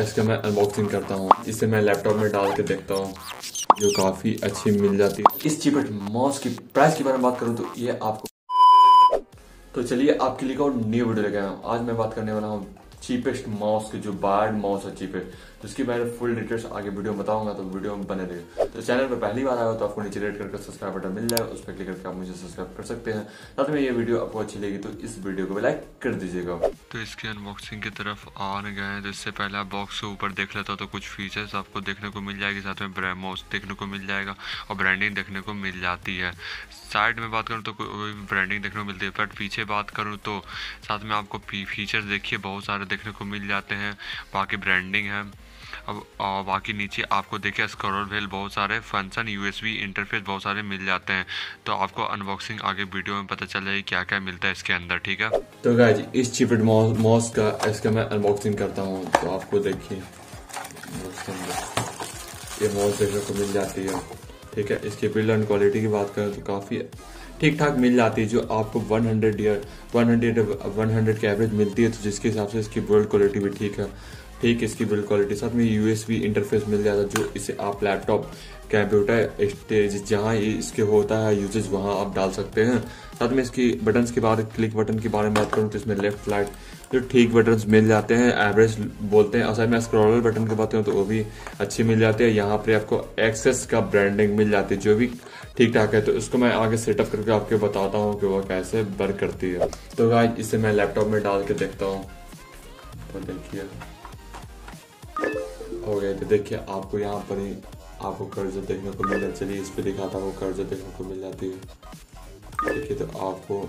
इसका मैं अनबॉक्सिंग करता हूँ। इसे मैं लैपटॉप में डाल के देखता हूँ, जो काफ़ी अच्छी मिल जाती है। इस चीपेट माउस की प्राइस के बारे में बात करूँ तो ये आपको तो चलिए आपके लिए और न्यू वीडियो लेके आया हूँ। आज मैं बात करने वाला हूँ चीपेस्ट माउस के जो बार्ड माउस है चीपेस्ट जिसकी मैं फुल डिटेल्स आगे वीडियो में बताऊँगा तो वीडियो में बने रहे तो चैनल पर पहली बार आया हो तो आपको नीचे रेड करके सब्सक्राइब बटन मिल जाएगा उस पर क्लिक करके आप मुझे सब्सक्राइब कर सकते हैं। साथ में ये वीडियो आपको अच्छी लगी तो इस वीडियो को लाइक कर दीजिएगा। तो इसकी अनबॉक्सिंग की तरफ़ आने गए हैं तो इससे पहले आप बॉक्स के ऊपर देख लेता तो कुछ फीचर्स आपको देखने को मिल जाएगी, साथ में माउस देखने को मिल जाएगा और ब्रांडिंग देखने को मिल जाती है। साइड में बात करूँ तो कोई ब्रांडिंग देखने को मिलती है बट पीछे बात करूँ तो साथ में आपको फीचर्स देखिए, बहुत सारे देखने को मिल जाते हैं, बाकी ब्रांडिंग है। अब बाकी नीचे आपको देखिए स्क्रॉल व्हील बहुत सारे फ़ंक्शन यूएसबी इंटरफेस बहुत सारे मिल जाते हैं। तो आपको अनबॉक्सिंग आगे वीडियो में पता चल जाएगी क्या क्या मिलता है इसके अंदर, ठीक है? तो गाइज़ इस चिपेड मॉस का, इसका मैं अनबॉक्सिंग करता हूँ। तो आपको देखिए ये मॉस देखने को मिल जाती है। ठीक है, इसकी बिल्ड एंड क्वालिटी की बात करें तो काफ़ी ठीक ठाक मिल जाती है, जो आपको 100 हंड्रेड या 100 100 की एवरेज मिलती है। तो जिसके हिसाब से इसकी बिल्ड क्वालिटी भी ठीक है। ठीक इसकी बिल्ड क्वालिटी साथ में यूएसबी इंटरफेस मिल जाता है जो इसे आप लैपटॉप कंप्यूटर स्टेज जहाँ इसके होता है यूजेज वहाँ आप डाल सकते हैं। साथ में इसकी बटन के बारे क्लिक बटन के बारे में बात करूँ तो इसमें लेफ़्ट राइट जो ठीक बटन मिल जाते हैं एवरेज बोलते हैं। असल में स्क्रॉलर बटन की बात करूँ तो वो भी अच्छी मिल जाती है। यहाँ पर आपको एक्सेस का ब्रांडिंग मिल जाती है, जो भी ठीक ठाक है। तो इसको मैं आगे सेटअप करके आपको बताता हूँ कि वह कैसे वर्क करती है। तो गाइस इसे मैं लैपटॉप में डाल के देखता हूँ। तो देखिए। हो गए तो देखिए, आपको यहाँ पर ही आपको कर्ज देखने को मिल चलिए इस पर दिखाता हूँ, कर्ज देखने को मिल जाती है। देखिए तो आपको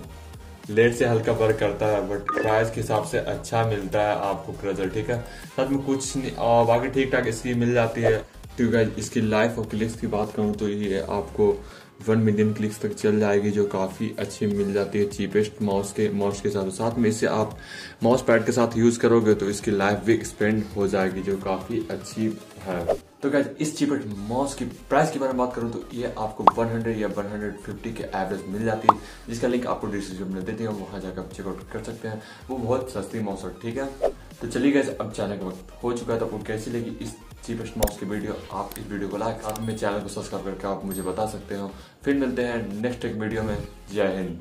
लेट से हल्का वर्क करता है, बट प्राइस के हिसाब से अच्छा मिलता है आपको कर्जर ठीक है? साथ में कुछ नहीं बाकी ठीक ठाक इसकी मिल जाती है। तो इसकी लाइफ और क्लिक्स की बात करूँ तो ये आपको वन मिलियन क्लिक्स तक चल जाएगी, जो काफ़ी अच्छी मिल जाती है चीपेस्ट माउस के माउस के साथ। साथ में इसे आप माउस पैड के साथ यूज़ करोगे तो इसकी लाइफ भी एक्सपेंड हो जाएगी, जो काफ़ी अच्छी है। तो क्या इस चीपेस्ट माउस की प्राइस के बारे में बात करूँ तो ये आपको 100 या 150 के एवरेज मिल जाती है। जिसका लिंक आपको डिस्क्रिप्शन में देती है, वहाँ जाकर आप चेकआउट कर सकते हैं। वो बहुत सस्ती माउस है, ठीक है? तो चलिए गए अब चैनल का वक्त हो चुका है तो आपको कैसी लगी इस चीपेस्ट मॉब्स की वीडियो, आप इस वीडियो को लाइक आप मेरे चैनल को सब्सक्राइब करके आप मुझे बता सकते हो। फिर मिलते हैं नेक्स्ट एक वीडियो में। जय हिंद।